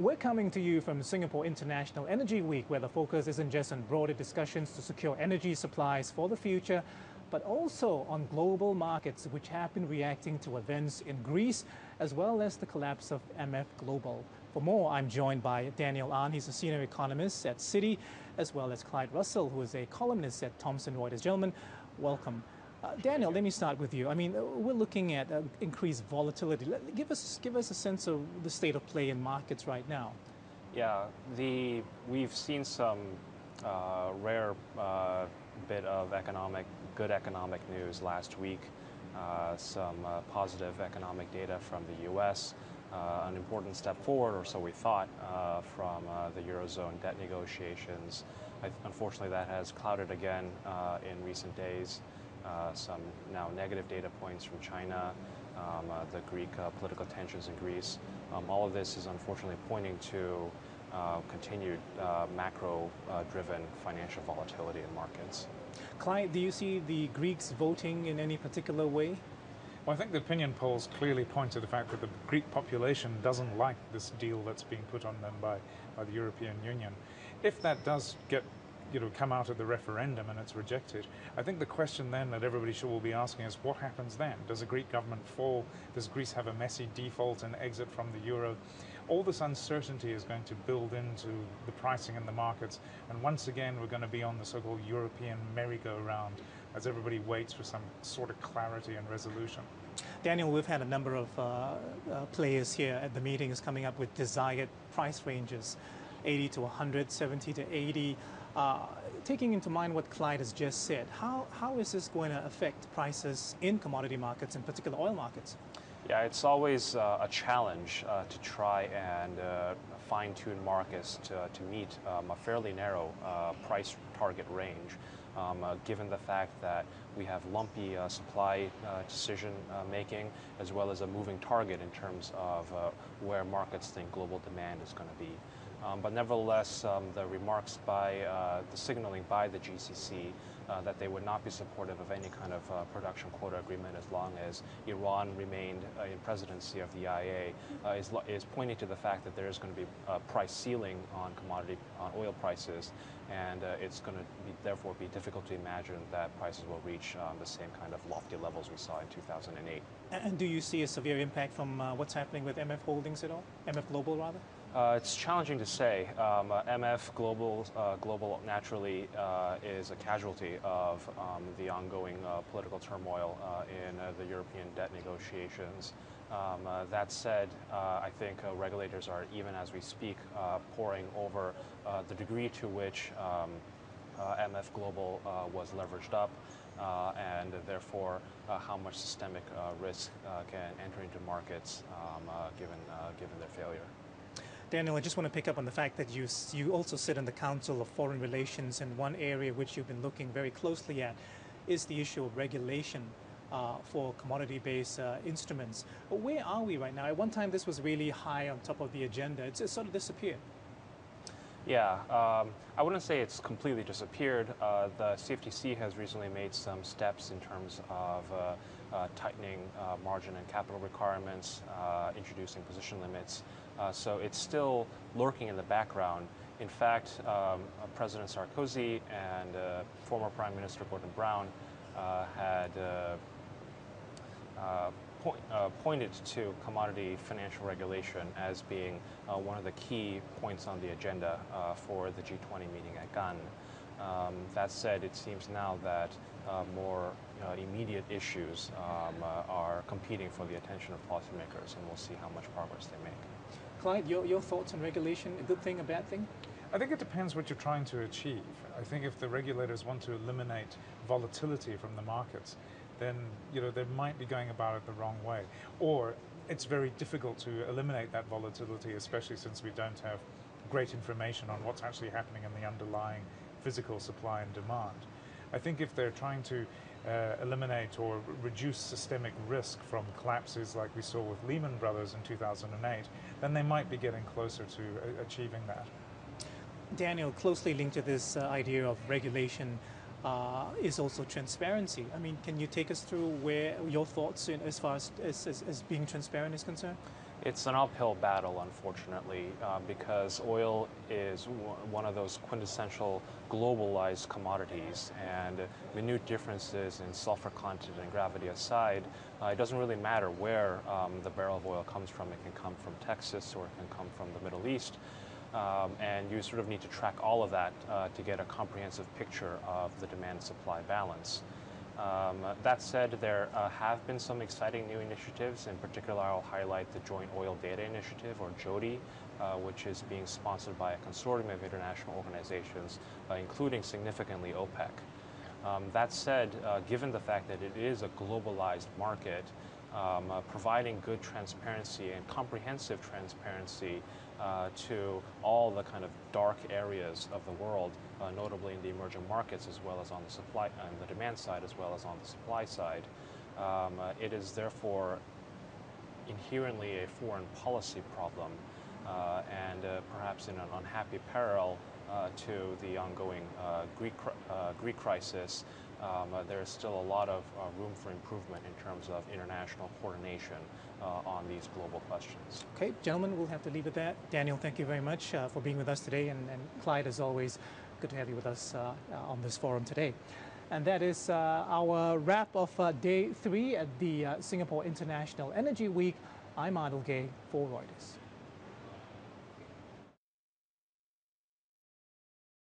We're coming to you from Singapore International Energy Week, where the focus isn't just on broader discussions to secure energy supplies for the future, but also on global markets which have been reacting to events in Greece, as well as the collapse of MF Global. For more, I'm joined by Daniel Ahn. He's a senior economist at Citi, as well as Clyde Russell, who is a columnist at Thomson Reuters. Gentlemen, welcome. Uh, Daniel, let me start with you. I mean, uh, we're looking at uh, increased volatility. Give us give us a sense of the state of play in markets right now. Yeah, the we've seen some uh, rare uh, bit of economic good economic news last week. Uh, some positive economic data from the U.S. an important step forward, or so we thought, from the eurozone debt negotiations. I, unfortunately, that has clouded again in recent days. Uh, some now negative data points from China, um, uh, the Greek uh, political tensions in Greece. Um, all of this is unfortunately pointing to continued macro-driven financial volatility in markets. Clyde, do you see the Greeks voting in any particular way? Well, I think the opinion polls clearly point to the fact that the Greek population doesn't like this deal that's being put on them by, by the European Union. If that does get you know, come out of the referendum and it's rejected. I think the question then that everybody should will be asking is what happens then? Does the Greek government fall? Does Greece have a messy default and exit from the euro? All this uncertainty is going to build into the pricing in the markets, and once again we're going to be on the so-called European merry-go-round as everybody waits for some sort of clarity and resolution. Daniel, we've had a number of uh, uh, players here at the meetings coming up with desired price ranges, 80 to 100, 70 to 80. Uh, taking into mind what Clyde has just said, how, how is this going to affect prices in commodity markets, in particular oil markets? Yeah, it's always uh, a challenge uh, to try and uh, fine-tune markets to, to meet um, a fairly narrow uh, price target range, um, uh, given the fact that we have lumpy supply decision making as well as a moving target in terms of where markets think global demand is going to be. Um, but nevertheless, um, the remarks by uh, the signaling by the GCC uh, that they would not be supportive of any kind of uh, production quota agreement as long as Iran remained uh, in presidency of the IEA uh, is, is pointing to the fact that there is going to be a price ceiling on commodity on oil prices, and uh, it's going to be, therefore be difficult to imagine that prices will reach um, the same kind of lofty levels we saw in 2008. And do you see a severe impact from what's happening with MF Holdings at all? MF Global, rather? Uh, it's challenging to say. Um, uh, MF Global, uh, Global naturally uh, is a casualty of um, the ongoing uh, political turmoil uh, in the European debt negotiations. Um, that said, I think regulators are, even as we speak, poring over the degree to which um, MF Global was leveraged up. and therefore, how much systemic risk can enter into markets um, given, given their failure. Daniel, I just want to pick up on the fact that you, you also sit in the Council of Foreign Relations, and one area which you've been looking very closely at is the issue of regulation uh, for commodity-based uh, instruments. Where are we right now? At one time, this was really high on top of the agenda. It's, it's sort of disappeared. Yeah, um, I wouldn't say it's completely disappeared. Uh, the CFTC has recently made some steps in terms of uh, tightening uh, margin and capital requirements, introducing position limits. Uh, so it's still lurking in the background. In fact, um, President Sarkozy and uh, former Prime Minister Gordon Brown uh, had uh, uh, point, pointed to commodity financial regulation as being one of the key points on the agenda for the G20 meeting at Cannes. Um, that said, it seems now that uh, more uh, immediate issues um, uh, are competing for the attention of policymakers, and we'll see how much progress they make. Clyde, your, your thoughts on regulation, a good thing, a bad thing? I think it depends what you're trying to achieve. I think if the regulators want to eliminate volatility from the markets, then you know they might be going about it the wrong way. Or it's very difficult to eliminate that volatility, especially since we don't have great information on what's actually happening in the underlying physical supply and demand. I think if they're trying to uh, eliminate or reduce systemic risk from collapses like we saw with Lehman Brothers in 2008, then they might be getting closer to uh, achieving that. Daniel, closely linked to this uh, idea of regulation uh, is also transparency. I mean, can you take us through where your thoughts in, as far as, as, as, being transparent is concerned? It's an uphill battle, unfortunately, uh, because oil is one of those quintessential globalized commodities, and minute differences in sulfur content and gravity aside, uh, it doesn't really matter where um, the barrel of oil comes from. It can come from Texas or it can come from the Middle East. Um, and you sort of need to track all of that uh, to get a comprehensive picture of the demand supply balance. Um, that said, there uh, have been some exciting new initiatives. In particular, I'll highlight the Joint Oil Data Initiative, or JODI, uh, which is being sponsored by a consortium of international organizations, uh, including significantly OPEC. Um, that said, uh, given the fact that it is a globalized market, um, uh, providing good transparency and comprehensive transparency uh, to all the kind of dark areas of the world, uh, notably in the emerging markets as well as on the supply and the demand side as well as on the supply side. Um, uh, it is therefore inherently a foreign policy problem uh, and uh, perhaps in an unhappy parallel to the ongoing Greek, Greek crisis um, uh, there is still a lot of uh, room for improvement in terms of international coordination uh, on these global questions. Okay, gentlemen, we'll have to leave it there. Daniel, thank you very much uh, for being with us today, and, and, Clyde, as always, good to have you with us uh, uh, on this forum today. And that is our wrap of day three at the Singapore International Energy Week. I'm Adil Gay for Reuters.